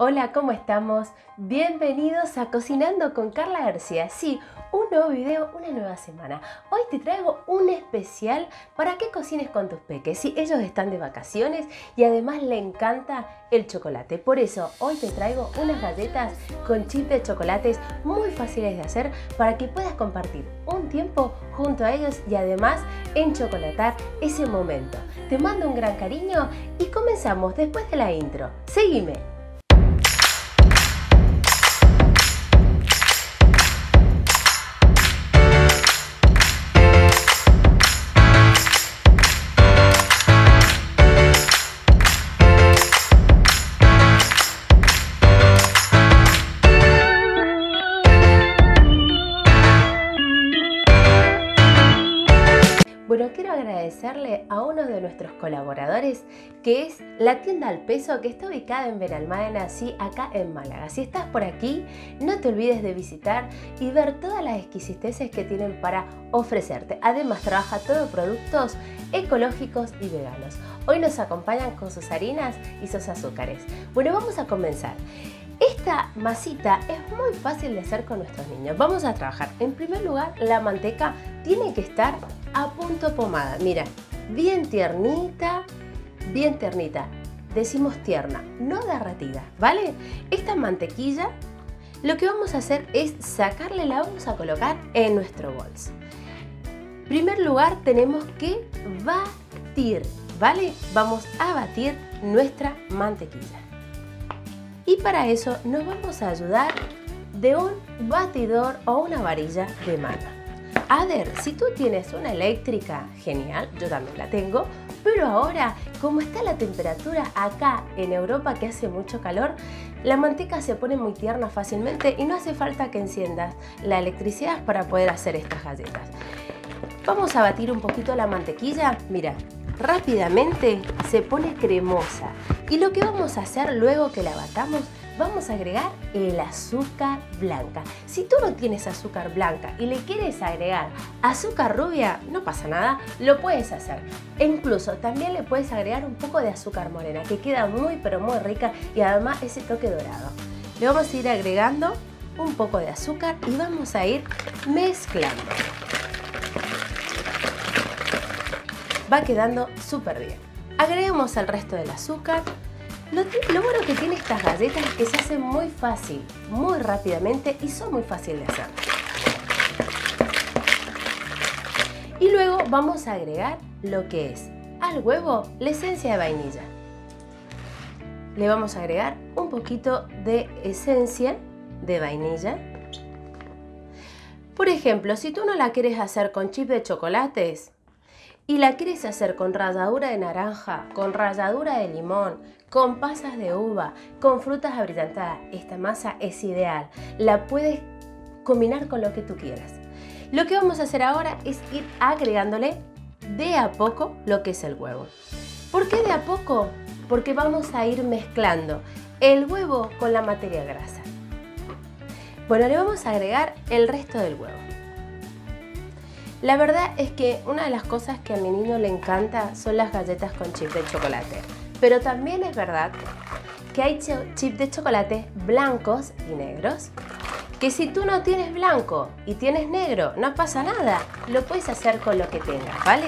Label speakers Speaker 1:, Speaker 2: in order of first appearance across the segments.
Speaker 1: Hola, ¿cómo estamos? Bienvenidos a Cocinando con Carla García. Sí, un nuevo video, una nueva semana. Hoy te traigo un especial para que cocines con tus peques. Sí, ellos están de vacaciones y además le encanta el chocolate. Por eso hoy te traigo unas galletas con chip de chocolates muy fáciles de hacer para que puedas compartir un tiempo junto a ellos y además enchocolatar ese momento. Te mando un gran cariño y comenzamos después de la intro. Seguime. Bueno, quiero agradecerle a uno de nuestros colaboradores que es la tienda al peso que está ubicada en Benalmádena, así acá en Málaga. Si estás por aquí, no te olvides de visitar y ver todas las exquisiteces que tienen para ofrecerte. Además, trabaja todo productos ecológicos y veganos. Hoy nos acompañan con sus harinas y sus azúcares. Bueno, vamos a comenzar. Esta masita es muy fácil de hacer con nuestros niños. Vamos a trabajar. En primer lugar, la manteca tiene que estar a punto pomada. Mira, bien tiernita, bien tiernita. Decimos tierna, no derretida, ¿vale? Esta mantequilla, lo que vamos a hacer es sacarle, la vamos a colocar en nuestro bols. primer lugar, tenemos que batir, ¿vale? Vamos a batir nuestra mantequilla. Y para eso nos vamos a ayudar de un batidor o una varilla de mano. A ver, si tú tienes una eléctrica, genial, yo también la tengo, pero ahora, como está la temperatura acá en Europa que hace mucho calor, la manteca se pone muy tierna fácilmente y no hace falta que enciendas la electricidad para poder hacer estas galletas. Vamos a batir un poquito la mantequilla, mira, rápidamente se pone cremosa y lo que vamos a hacer luego que la batamos, vamos a agregar el azúcar blanca. Si tú no tienes azúcar blanca y le quieres agregar azúcar rubia, no pasa nada, lo puedes hacer. E incluso también le puedes agregar un poco de azúcar morena, que queda muy pero muy rica y además ese toque dorado. Le vamos a ir agregando un poco de azúcar y vamos a ir mezclando. Va quedando súper bien. Agregamos el resto del azúcar. Lo, bueno que tiene estas galletas es que se hacen muy fácil, muy rápidamente y son muy fáciles de hacer. Y luego vamos a agregar lo que es al huevo la esencia de vainilla. Le vamos a agregar un poquito de esencia de vainilla. Por ejemplo, si tú no la quieres hacer con chip de chocolates, y la quieres hacer con ralladura de naranja, con ralladura de limón, con pasas de uva, con frutas abrillantadas, esta masa es ideal. La puedes combinar con lo que tú quieras. Lo que vamos a hacer ahora es ir agregándole de a poco lo que es el huevo. ¿Por qué de a poco? Porque vamos a ir mezclando el huevo con la materia grasa. Bueno, le vamos a agregar el resto del huevo. La verdad es que una de las cosas que a mi niño le encanta son las galletas con chip de chocolate. Pero también es verdad que hay chip de chocolate blancos y negros. Que si tú no tienes blanco y tienes negro, no pasa nada. Lo puedes hacer con lo que tengas, ¿vale?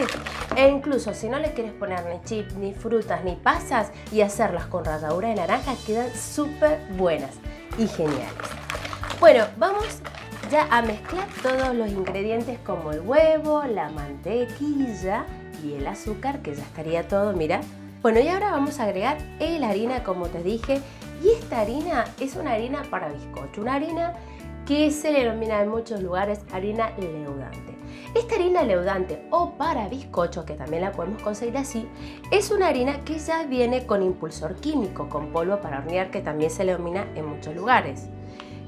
Speaker 1: E incluso si no le quieres poner ni chip, ni frutas, ni pasas y hacerlas con ralladura de naranja, quedan súper buenas y geniales. Bueno, vamos ya a mezclar todos los ingredientes como el huevo, la mantequilla y el azúcar, que ya estaría todo, mira. Bueno, y ahora vamos a agregar la harina, como te dije, y esta harina es una harina para bizcocho, una harina que se denomina en muchos lugares harina leudante. Esta harina leudante o para bizcocho, que también la podemos conseguir así, es una harina que ya viene con impulsor químico, con polvo para hornear, que también se le denomina en muchos lugares.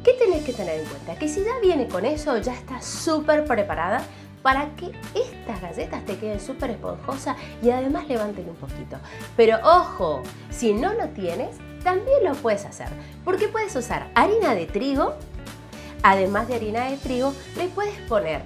Speaker 1: ¿Qué tenés que tener en cuenta? Que si ya viene con eso, ya está súper preparada para que estas galletas te queden súper esponjosas y además levanten un poquito. Pero ojo, si no lo tienes, también lo puedes hacer, porque puedes usar harina de trigo, además de harina de trigo, le puedes poner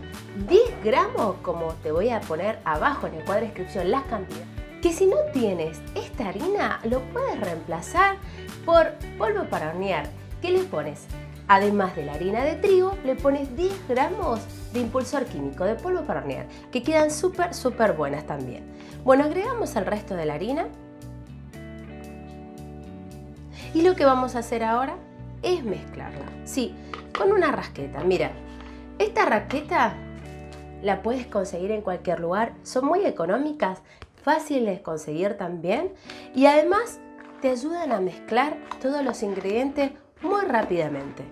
Speaker 1: 10 gramos, como te voy a poner abajo en el cuadro de descripción las cantidades que si no tienes esta harina, lo puedes reemplazar por polvo para hornear. ¿Qué le pones? Además de la harina de trigo, le pones 10 gramos de impulsor químico de polvo para hornear, que quedan súper, súper buenas también. Bueno, agregamos el resto de la harina. Y lo que vamos a hacer ahora es mezclarla. Sí, con una rasqueta. Mira, esta rasqueta la puedes conseguir en cualquier lugar. Son muy económicas, fáciles de conseguir también. Y además te ayudan a mezclar todos los ingredientes muy rápidamente.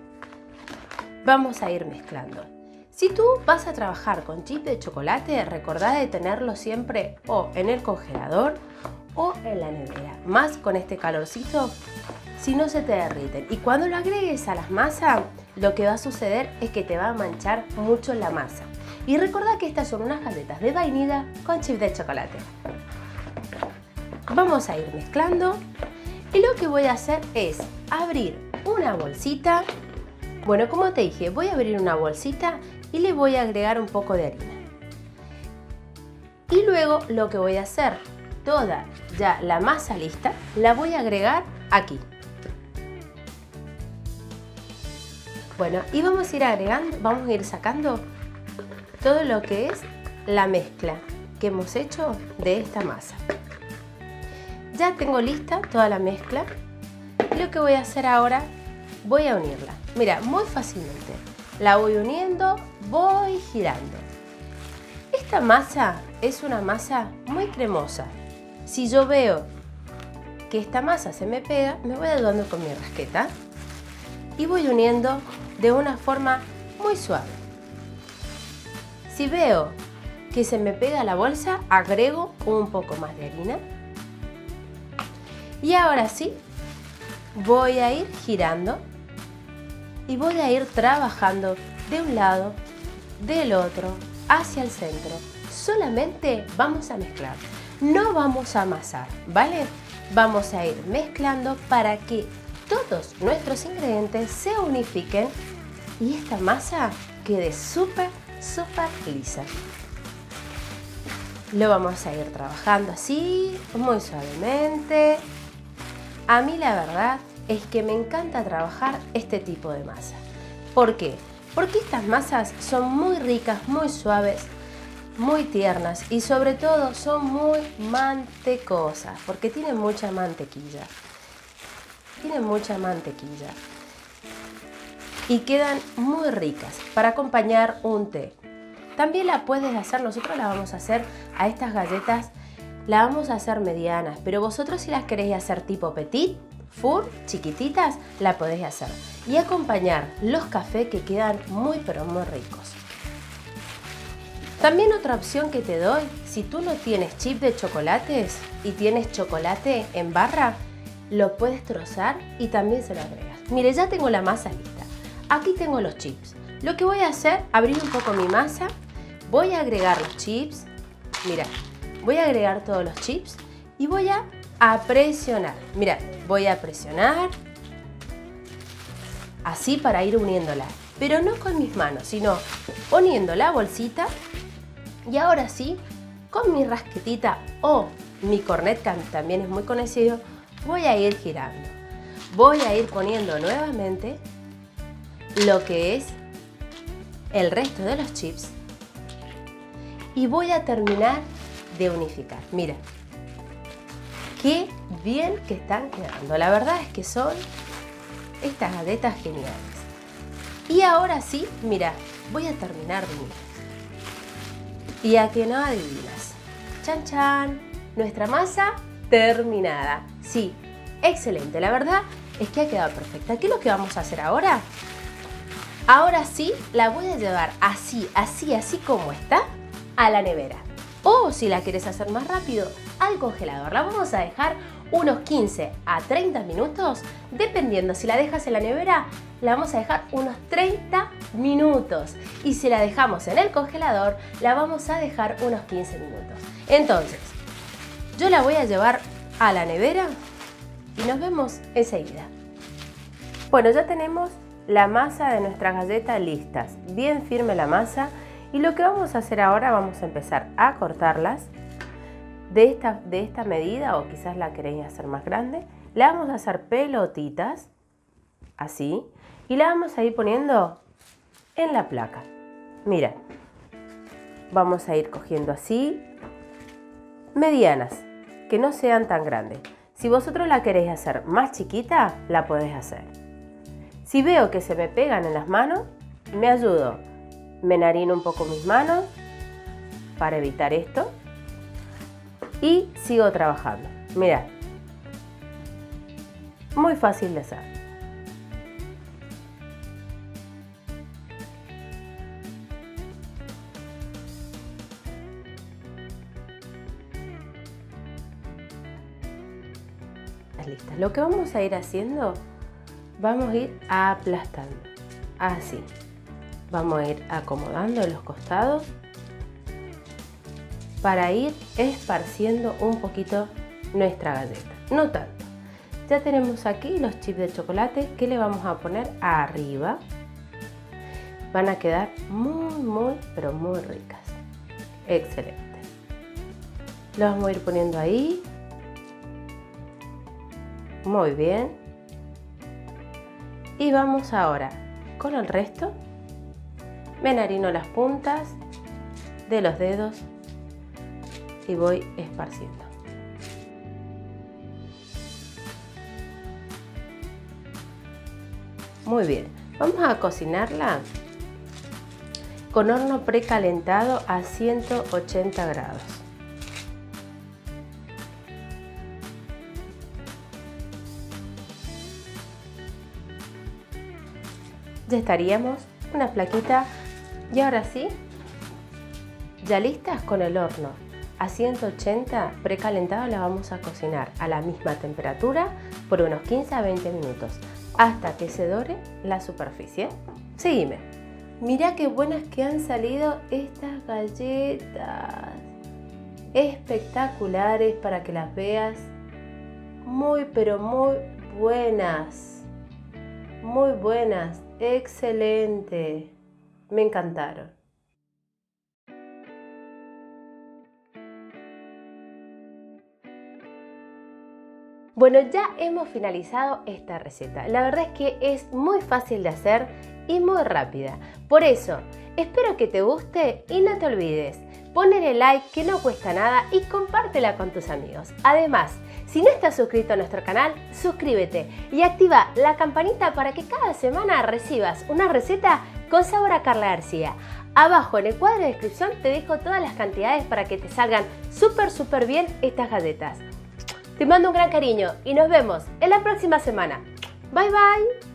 Speaker 1: Vamos a ir mezclando. Si tú vas a trabajar con chip de chocolate, recordá de tenerlo siempre o en el congelador o en la nevera. Más con este calorcito, si no se te derriten. Y cuando lo agregues a las masas, lo que va a suceder es que te va a manchar mucho la masa. Y recordá que estas son unas galletas de vainilla con chip de chocolate. Vamos a ir mezclando y lo que voy a hacer es abrir una bolsita. Bueno, como te dije, voy a abrir una bolsita y le voy a agregar un poco de harina. Y luego lo que voy a hacer, toda ya la masa lista, la voy a agregar aquí. Bueno, y vamos a ir agregando, vamos a ir sacando todo lo que es la mezcla que hemos hecho de esta masa. Ya tengo lista toda la mezcla. Lo que voy a hacer ahora, voy a unirla. Mira, muy fácilmente. La voy uniendo, voy girando. Esta masa es una masa muy cremosa. Si yo veo que esta masa se me pega, me voy ayudando con mi rasqueta y voy uniendo de una forma muy suave. Si veo que se me pega la bolsa, agrego un poco más de harina. Y ahora sí, voy a ir girando y voy a ir trabajando de un lado, del otro, hacia el centro. Solamente vamos a mezclar, no vamos a amasar, ¿vale? Vamos a ir mezclando para que todos nuestros ingredientes se unifiquen y esta masa quede súper, súper lisa. Lo vamos a ir trabajando así, muy suavemente. A mí la verdad es que me encanta trabajar este tipo de masa. ¿Por qué? Porque estas masas son muy ricas, muy suaves, muy tiernas y sobre todo son muy mantecosas porque tienen mucha mantequilla. Tienen mucha mantequilla. Y quedan muy ricas para acompañar un té. También la puedes hacer, nosotros la vamos a hacer a estas galletas, la vamos a hacer medianas, pero vosotros si las queréis hacer tipo petit, Fur, chiquititas, la podéis hacer. Y acompañar los cafés que quedan muy pero muy ricos. También otra opción que te doy, si tú no tienes chip de chocolates y tienes chocolate en barra, lo puedes trozar y también se lo agregas. Mire, ya tengo la masa lista. Aquí tengo los chips. Lo que voy a hacer, abrir un poco mi masa, voy a agregar los chips. Mira, voy a agregar todos los chips y voy a presionar. Mira, voy a presionar así para ir uniéndola, pero no con mis manos, sino poniendo la bolsita y ahora sí, con mi rasquetita o mi cornet, que también es muy conocido, voy a ir girando. Voy a ir poniendo nuevamente lo que es el resto de los chips y voy a terminar de unificar. Mira, qué bien que están quedando. La verdad es que son estas galletas geniales. Y ahora sí, mira, voy a terminar de unir. Y a que no adivinas. Chan chan, nuestra masa terminada. Sí, excelente. La verdad es que ha quedado perfecta. ¿Qué es lo que vamos a hacer ahora? Ahora sí, la voy a llevar así, así, así como está a la nevera. O si la quieres hacer más rápido, al congelador. La vamos a dejar unos 15 a 30 minutos, dependiendo si la dejas en la nevera, la vamos a dejar unos 30 minutos. Y si la dejamos en el congelador, la vamos a dejar unos 15 minutos. Entonces, yo la voy a llevar a la nevera y nos vemos enseguida. Bueno, ya tenemos la masa de nuestra galleta listas. Bien firme la masa. Y lo que vamos a hacer ahora, vamos a empezar a cortarlas de esta, de esta medida o quizás la queréis hacer más grande, la vamos a hacer pelotitas, así, y la vamos a ir poniendo en la placa. Mira, vamos a ir cogiendo así, medianas, que no sean tan grandes. Si vosotros la queréis hacer más chiquita, la podéis hacer. Si veo que se me pegan en las manos, me ayudo. Me narino un poco mis manos para evitar esto. Y sigo trabajando. Mirad. Muy fácil de hacer. listas. Lo que vamos a ir haciendo, vamos a ir aplastando, así. Vamos a ir acomodando los costados para ir esparciendo un poquito nuestra galleta, no tanto. Ya tenemos aquí los chips de chocolate que le vamos a poner arriba. Van a quedar muy, muy, pero muy ricas. Excelente. Los vamos a ir poniendo ahí muy bien. Y vamos ahora con el resto. Me narino las puntas de los dedos y voy esparciendo. Muy bien, vamos a cocinarla con horno precalentado a 180 grados. ya estaríamos una plaquita y ahora sí ya listas con el horno. A 180 precalentado la vamos a cocinar a la misma temperatura por unos 15 a 20 minutos hasta que se dore la superficie. Seguime. Mira qué buenas que han salido estas galletas. Espectaculares para que las veas. Muy pero muy buenas. Muy buenas. Excelente. Me encantaron. Bueno, ya hemos finalizado esta receta. La verdad es que es muy fácil de hacer y muy rápida. Por eso, espero que te guste y no te olvides poner el like que no cuesta nada y compártela con tus amigos. Además, si no estás suscrito a nuestro canal, suscríbete y activa la campanita para que cada semana recibas una receta con sabor a Carla García. Abajo en el cuadro de descripción te dejo todas las cantidades para que te salgan súper súper bien estas galletas. Te mando un gran cariño y nos vemos en la próxima semana. Bye bye.